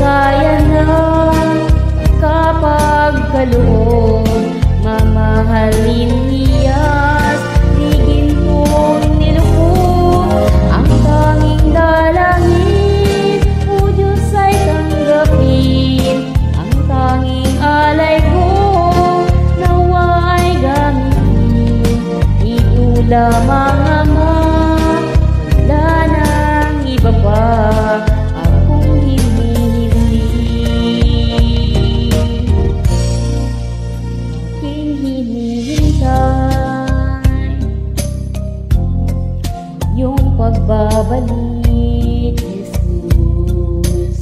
Masaya na kapag kaloob Mamahalin niyas Ligin kong nilukod Ang tanging dalangin O Diyos tanggapin. Ang tanging alay ko Nawa ay gamitin. Hinihintay Yung pagbabalik Jesus.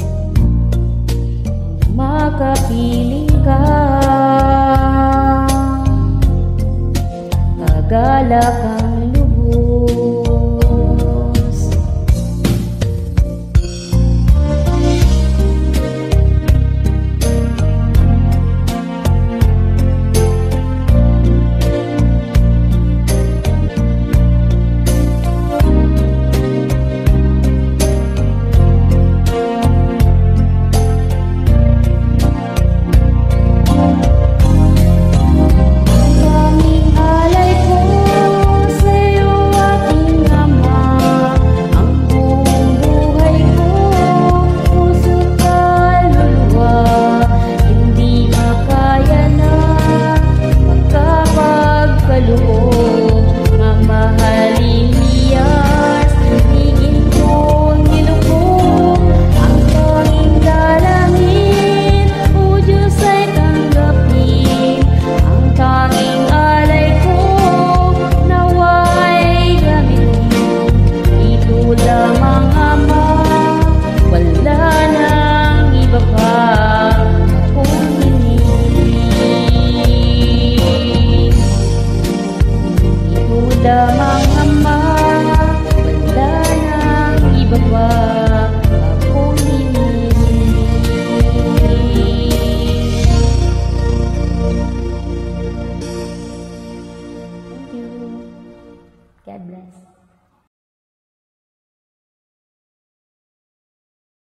Makapiling ka. Kagalak ang